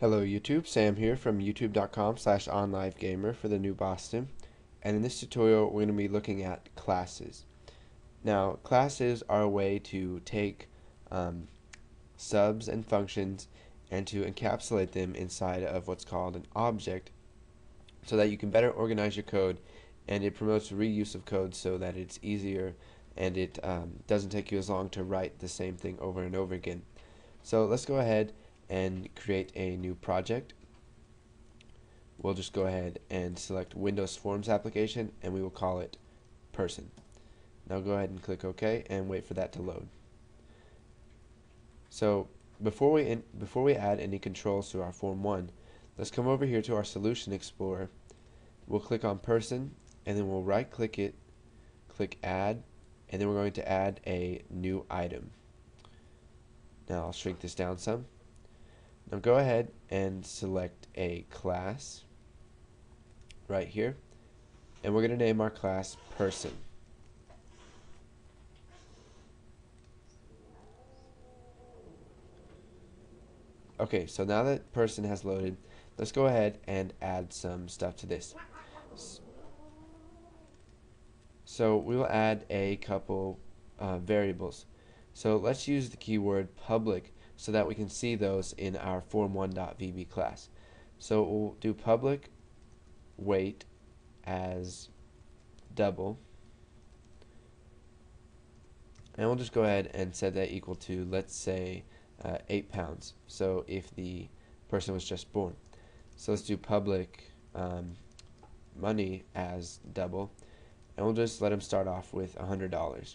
Hello YouTube, Sam here from youtube.com slash onlivegamer for the new Boston and in this tutorial we're going to be looking at classes. Now classes are a way to take um, subs and functions and to encapsulate them inside of what's called an object so that you can better organize your code and it promotes reuse of code so that it's easier and it um, doesn't take you as long to write the same thing over and over again. So let's go ahead and create a new project. We'll just go ahead and select Windows Forms application and we will call it person. Now go ahead and click OK and wait for that to load. So before we in, before we add any controls to our form 1, let's come over here to our Solution Explorer. We'll click on person and then we'll right click it, click add, and then we're going to add a new item. Now I'll shrink this down some. Now go ahead and select a class right here and we're going to name our class person. Okay, so now that person has loaded, let's go ahead and add some stuff to this. So we will add a couple uh, variables. So let's use the keyword public so that we can see those in our form1.vb class. So we'll do public weight as double. And we'll just go ahead and set that equal to let's say uh, 8 pounds. So if the person was just born. So let's do public um, money as double. And we'll just let them start off with a $100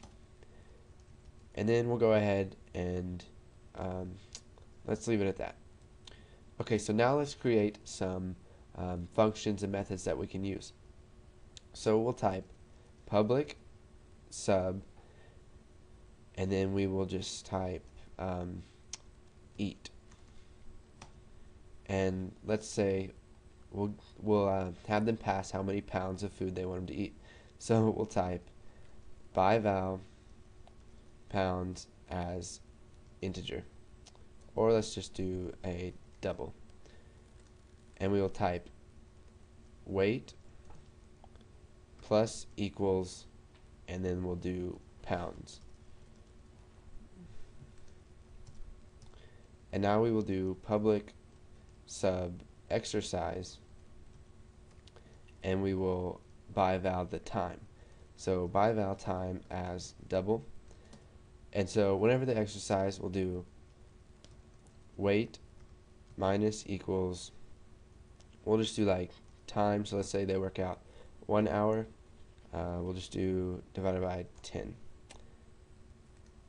and then we'll go ahead and um, let's leave it at that. Okay, so now let's create some um, functions and methods that we can use. So we'll type public sub and then we will just type um, eat and let's say we'll, we'll uh, have them pass how many pounds of food they want them to eat so we'll type by val pounds as integer. Or let's just do a double. And we will type weight plus equals and then we'll do pounds. And now we will do public sub exercise and we will by val the time. So by val time as double and so whenever the exercise we'll do weight minus equals, we'll just do like time. So let's say they work out one hour. Uh, we'll just do divided by 10.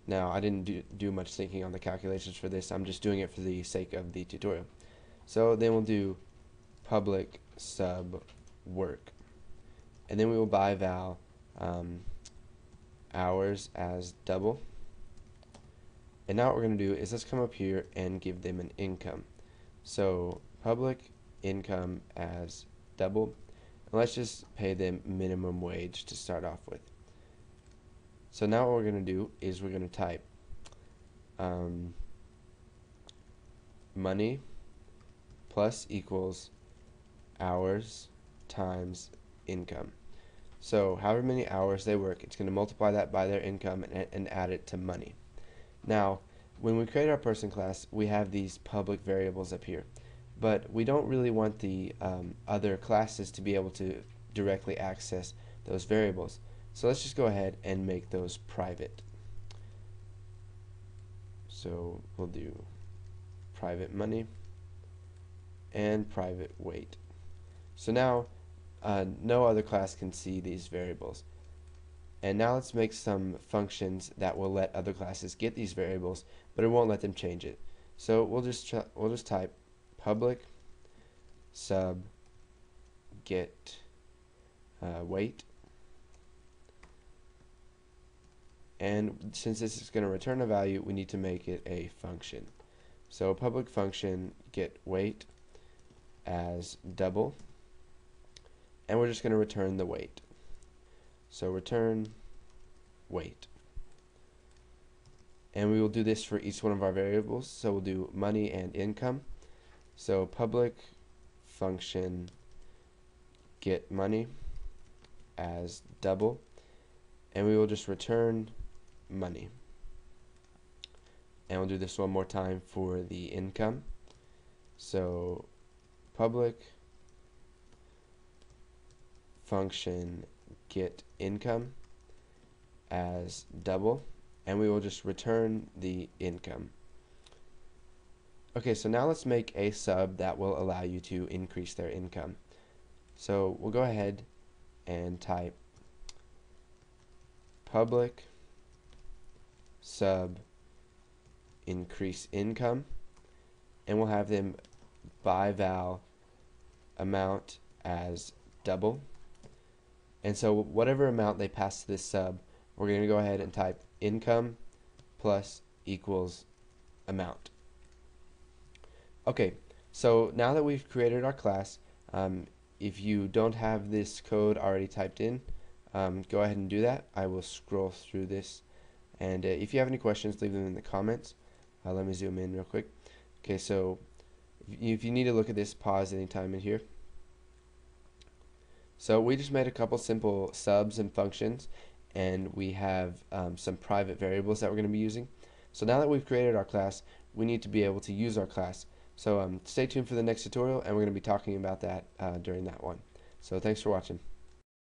Now, I didn't do, do much thinking on the calculations for this. I'm just doing it for the sake of the tutorial. So then we'll do public sub work. And then we will by val um, hours as double. And now what we're going to do is let's come up here and give them an income. So public income as double. And let's just pay them minimum wage to start off with. So now what we're going to do is we're going to type um, money plus equals hours times income. So however many hours they work, it's going to multiply that by their income and, and add it to money. Now, when we create our person class, we have these public variables up here. But we don't really want the um, other classes to be able to directly access those variables. So let's just go ahead and make those private. So we'll do private money and private weight. So now uh, no other class can see these variables. And now let's make some functions that will let other classes get these variables, but it won't let them change it. So we'll just we'll just type public sub get uh, weight. And since this is going to return a value we need to make it a function. So public function get weight as double. And we're just going to return the weight so return weight. And we will do this for each one of our variables. So we'll do money and income. So public function get money as double and we will just return money and we'll do this one more time for the income so public function get income as double and we will just return the income. Okay so now let's make a sub that will allow you to increase their income. So we'll go ahead and type public sub increase income and we'll have them by val amount as double and so whatever amount they pass to this sub we're going to go ahead and type income plus equals amount. Okay so now that we've created our class um, if you don't have this code already typed in um, go ahead and do that. I will scroll through this. And uh, if you have any questions leave them in the comments. Uh, let me zoom in real quick. Okay so if you, need to look at this pause anytime in here so we just made a couple simple subs and functions and we have um, some private variables that we're going to be using so now that we've created our class we need to be able to use our class so um, stay tuned for the next tutorial and we're going to be talking about that uh, during that one. So thanks for watching.